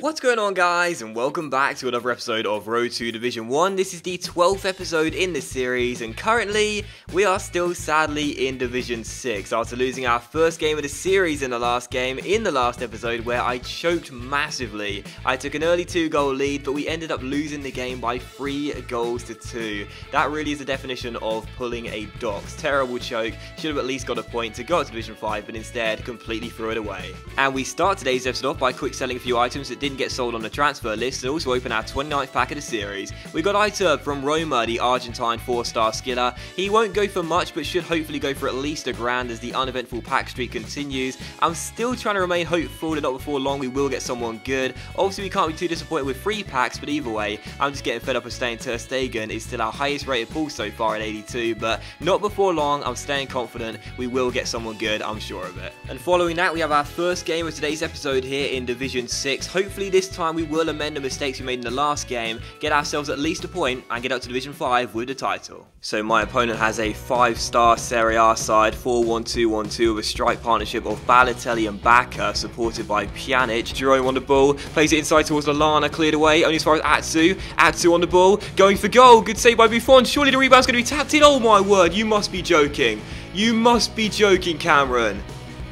What's going on guys and welcome back to another episode of Road to Division 1. This is the 12th episode in this series and currently we are still sadly in Division 6 after losing our first game of the series in the last game in the last episode where I choked massively. I took an early 2 goal lead but we ended up losing the game by 3 goals to 2. That really is the definition of pulling a docks. Terrible choke, should have at least got a point to go to Division 5 but instead completely threw it away. And we start today's episode off by quick selling a few items that did didn't get sold on the transfer list and also open our 29th pack of the series. We got Iturbe from Roma, the Argentine 4-star skiller. He won't go for much but should hopefully go for at least a grand as the uneventful pack streak continues. I'm still trying to remain hopeful that not before long we will get someone good. Obviously we can't be too disappointed with three packs but either way I'm just getting fed up of staying Ter Stegen is still our highest rated pull so far at 82 but not before long I'm staying confident we will get someone good I'm sure of it. And following that we have our first game of today's episode here in Division 6. Hopefully Hopefully this time we will amend the mistakes we made in the last game, get ourselves at least a point and get up to Division 5 with the title. So my opponent has a 5-star Serie A side, 4-1-2-1-2 with a strike partnership of Balotelli and Bacca, supported by Pjanic. Jerome on the ball, plays it inside towards Lallana, cleared away, only as far as Atsu. Atsu on the ball, going for goal, good save by Buffon, surely the rebound's going to be tapped in, oh my word, you must be joking. You must be joking, Cameron.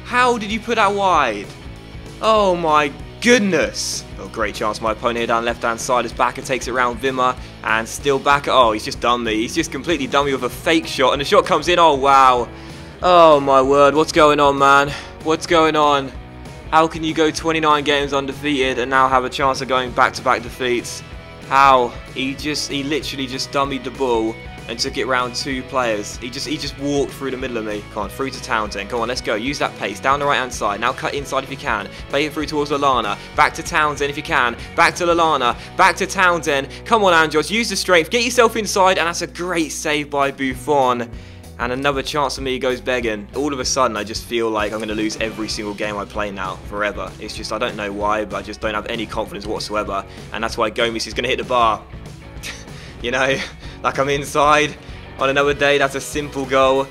How did you put that wide? Oh my goodness! Oh, great chance my opponent here down left hand side as Bacca takes it round Wimmer and still Bacca. Oh, he's just done me. He's just completely done me with a fake shot and the shot comes in. Oh, wow. Oh, my word. What's going on, man? What's going on? How can you go 29 games undefeated and now have a chance of going back-to-back -back defeats? How? He just, he literally just dummied the ball and took it round two players. He just he just walked through the middle of me. Come on, through to Townsend. Come on, let's go. Use that pace. Down the right hand side. Now cut inside if you can. Play it through towards Lallana. Back to Townsend if you can. Back to Lallana. Back to Townsend. Come on, Andros. Use the strength. Get yourself inside. And that's a great save by Buffon. And another chance for me goes begging. All of a sudden, I just feel like I'm going to lose every single game I play now, forever. It's just, I don't know why, but I just don't have any confidence whatsoever. And that's why Gomes is going to hit the bar. you know? Like I'm inside on another day. That's a simple goal.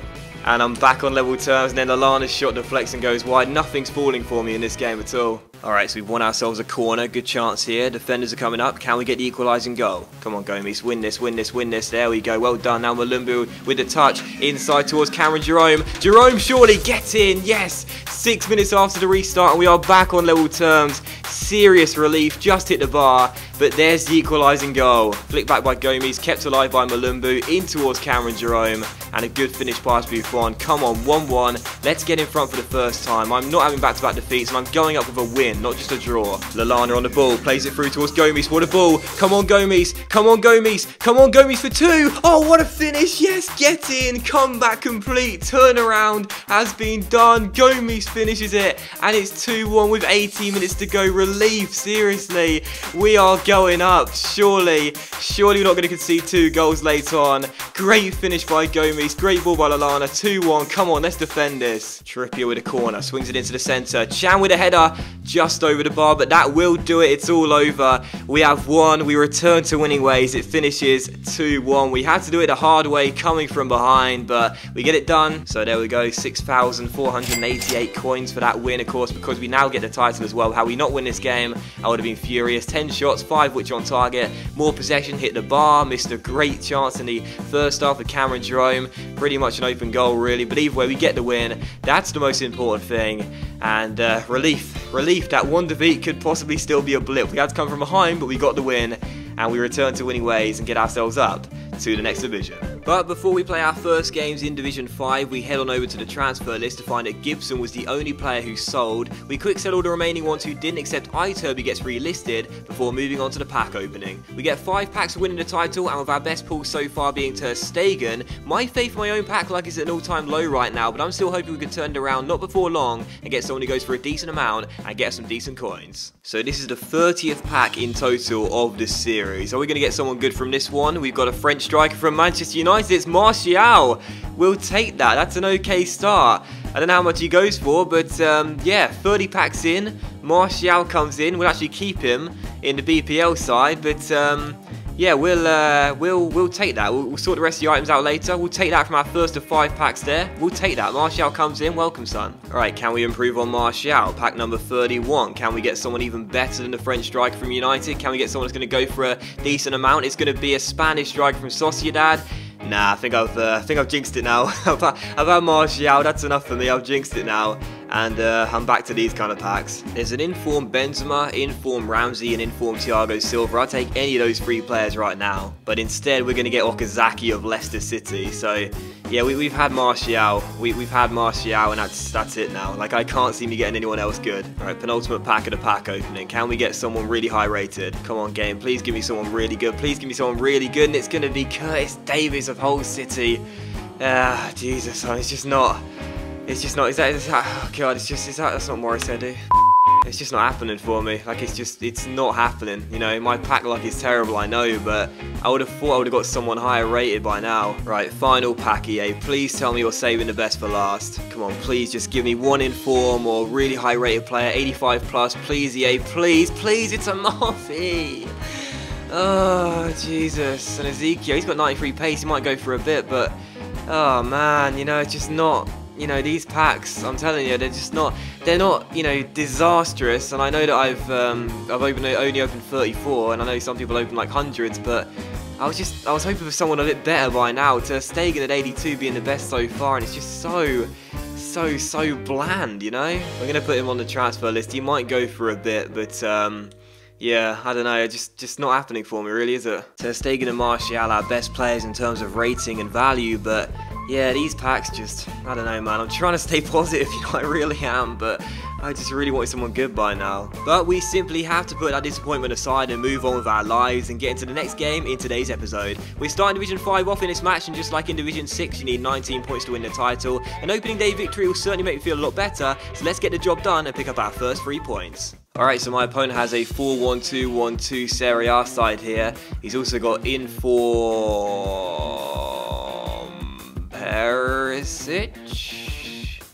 And I'm back on level terms. And then Lallana's shot deflects and goes wide. Nothing's falling for me in this game at all. Alright, so we've won ourselves a corner. Good chance here. Defenders are coming up. Can we get the equalising goal? Come on, Gomes. Win this, win this, win this. There we go. Well done. Now Mulumbu with the touch. Inside towards Cameron Jerome. Jerome surely get in. Yes. Six minutes after the restart and we are back on level terms. Serious relief. Just hit the bar. But there's the equalising goal. Flicked back by Gomes, kept alive by Mulumbu, in towards Cameron Jerome, and a good finish pass Buffon. Come on, 1-1. Let's get in front for the first time. I'm not having back-to-back -back defeats, and I'm going up with a win, not just a draw. Lallana on the ball, plays it through towards Gomes. What a ball. Come on, Gomes. Come on, Gomes. Come on, Gomes for two. Oh, what a finish. Yes, get in. Comeback complete. Turnaround has been done. Gomes finishes it, and it's 2-1 with 18 minutes to go. Relief, seriously. We are going up. Surely, surely we're not going to concede two goals later on. Great finish by Gomes. Great ball by Lallana. 2-1. Come on, let's defend this. Trippier with a corner. Swings it into the centre. Chan with a header. Just over the bar, but that will do it. It's all over. We have won. We return to winning ways. It finishes 2-1. We had to do it the hard way, coming from behind, but we get it done. So there we go. 6,488 coins for that win, of course, because we now get the title as well. How we not win this game, I would have been furious. 10 shots, 5 which on target. More possession, hit the bar, missed a great chance in the first half of Cameron Jerome. Pretty much an open goal, really. But either way, we get the win. That's the most important thing. And uh, relief, relief that one defeat could possibly still be a blip. We had to come from behind, but we got the win. And we return to winning ways and get ourselves up to the next division. But before we play our first games in Division 5, we head on over to the transfer list to find that Gibson was the only player who sold. We quick sell all the remaining ones who didn't accept Iturbe gets relisted before moving on to the pack opening. We get 5 packs for winning the title and with our best pull so far being Ter Stegen, my faith in my own pack luck is at an all time low right now but I'm still hoping we can turn it around not before long and get someone who goes for a decent amount and get some decent coins. So this is the 30th pack in total of this series. Are we going to get someone good from this one? We've got a French striker from Manchester United, it's Martial. We'll take that, that's an okay start. I don't know how much he goes for, but um, yeah, 30 packs in. Martial comes in, we'll actually keep him in the BPL side, but um, yeah, we'll uh, we'll we'll take that. We'll, we'll, sort the rest of the items out later. We'll take that from our first of five packs there. We'll take that. Martial comes in. Welcome, son. All right, can we improve on Martial? Pack number 31. Can we get someone even better than the French striker from United? Can we get someone that's going to go for a decent amount? It's going to be a Spanish striker from Sociedad. Nah, I think I've uh, I think I've jinxed it now. I've, had Martial. That's enough for me. I've jinxed it now and uh, I'm back to these kind of packs. There's an informed Benzema, informed Ramsey, and informed Thiago Silva. I'll take any of those three players right now. But instead, we're going to get Okazaki of Leicester City. So, yeah, we, have had Martial. We, have had Martial, and that's that's it now. Like, I can't see me getting anyone else good. All right, penultimate pack of the pack opening. Can we get someone really high rated? Come on, game. Please give me someone really good. Please give me someone really good. And it's going to be Curtis Davies of Hull City. Ah, Jesus, it's just not... It's just not, is that, is that ah, oh god, it's just, is that, ah, that's not Morris Edu. Eh? It's just not happening for me. Like, it's just, it's not happening. You know, my pack luck is terrible, I know, but I would have thought I would have got someone higher rated by now. Right, final pack, EA. Please tell me you're saving the best for last. Come on, please just give me one in form or really high rated player, 85 plus. Please, EA, please, please, it's a Murphy. Oh, Jesus. And Ezekiel, he's got 93 pace, he might go for a bit, but, oh man, you know, it's just not you know these packs I'm telling you they're just not they're not you know disastrous. And I know that I've um, I've opened only opened 34 and I know some people open like hundreds but I was just I was hoping for someone a bit better by now Ter Stegen at 82 being the best so far and it's just so so so bland you know? I'm gonna put him on the transfer list. He might go for a bit but um, yeah, I don't know, just just not happening for me really, is it? Ter Stegen and Martial are best players in terms of rating and value, but yeah, these packs just, I don't know man, I'm trying to stay positive, you know, I really am, but I just really want someone good by now. But we simply have to put that disappointment aside and move on with our lives and get into the next game in today's episode. We're starting Division 5 off in this match and just like in Division 6 you need 19 points to win the title. An opening day victory will certainly make me feel a lot better, so let's get the job done and pick up our first three points. Alright, so my opponent has a 4-1-2-1-2 Serie A side here. He's also got inform Perisic.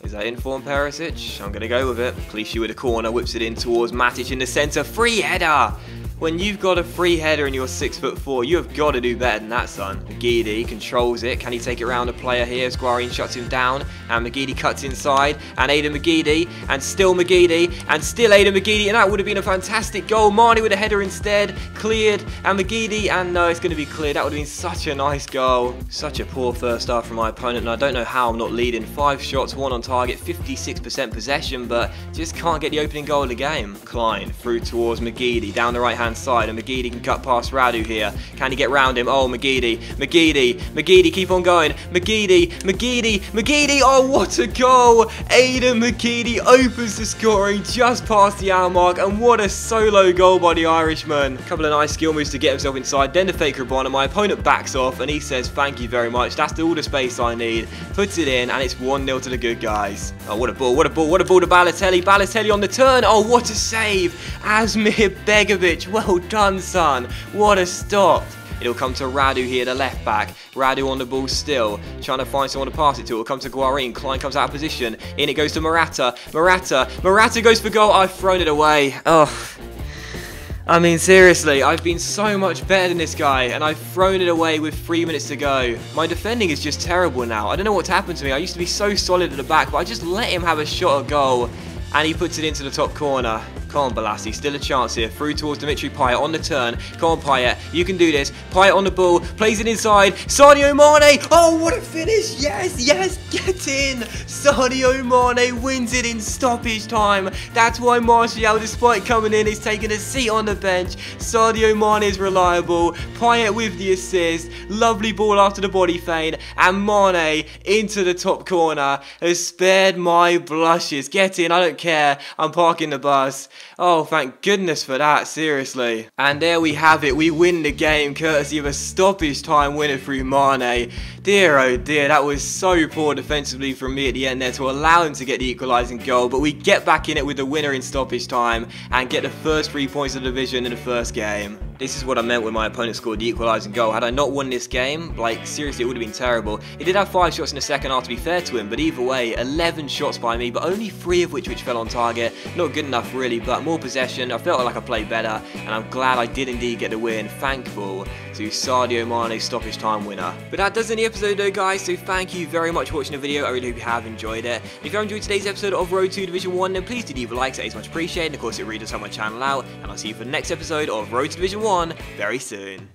Is that inform Perisic? I'm going to go with it. Clichy with a corner, whips it in towards Matic in the centre. Free header! When you've got a free header and you're six foot four, you have got to do better than that, son. McGeady controls it. Can he take it around a player here? As shuts him down, and McGeady cuts inside, and Aiden McGeady, and still McGeady, and still Aiden McGeady, and that would have been a fantastic goal. Marnie with a header instead, cleared, and McGeady, and no, it's going to be cleared. That would have been such a nice goal. Such a poor first half from my opponent, and I don't know how I'm not leading. Five shots, one on target, 56% possession, but just can't get the opening goal of the game. Klein through towards McGeady, down the right hand hand side, and McGeady can cut past Radu here. Can he get round him? Oh, McGeady, McGeady, McGeady, keep on going. McGeady, McGeady, McGeady, oh, what a goal! Aiden McGeady opens the scoring just past the hour mark, and what a solo goal by the Irishman. A couple of nice skill moves to get himself inside, then the fake Rabona. My opponent backs off, and he says, thank you very much. That's all the space I need. Puts it in, and it's 1-0 to the good guys. Oh, what a ball, what a ball, what a ball to Balotelli. Balotelli on the turn. Oh, what a save. Asmir Begovic. Well done, son. What a stop. It'll come to Radu here, the left back. Radu on the ball still, trying to find someone to pass it to. It'll come to Guarin. Klein comes out of position. In it goes to Morata. Morata. Morata goes for goal. I've thrown it away. Oh. I mean, seriously, I've been so much better than this guy, and I've thrown it away with three minutes to go. My defending is just terrible now. I don't know what's happened to me. I used to be so solid at the back, but I just let him have a shot at goal, and he puts it into the top corner. Come on, Balassi. Still a chance here. Through towards Dimitri Payet on the turn. Come on, Payet. You can do this. Payet on the ball. Plays it inside. Sadio Mane. Oh, what a finish. Yes, yes. Get in. Sadio Mane wins it in stoppage time. That's why Martial, despite coming in, is taking a seat on the bench. Sadio Mane is reliable. Payet with the assist. Lovely ball after the body feint. And Mane into the top corner has spared my blushes. Get in. I don't care. I'm parking the bus. Oh, thank goodness for that, seriously. And there we have it, we win the game courtesy of a stoppage time winner through Mane. Dear oh dear, that was so poor defensively from me at the end there to allow him to get the equalising goal, but we get back in it with the winner in stoppage time and get the first three points of the division in the first game. This is what I meant when my opponent scored the equalising goal. Had I not won this game, like, seriously, it would have been terrible. He did have 5 shots in the second half, to be fair to him, but either way, 11 shots by me, but only 3 of which which fell on target. Not good enough, really, but more possession. I felt like I played better, and I'm glad I did indeed get the win. Thankful to Sadio Mane, stoppage time winner. But that does end the episode though, guys, so thank you very much for watching the video. I really hope you have enjoyed it. If you have enjoyed today's episode of Road to Division 1, then please do leave a like, It is much appreciated, and of course it really does help my channel out, and I'll see you for the next episode of Road to Division 1 very soon.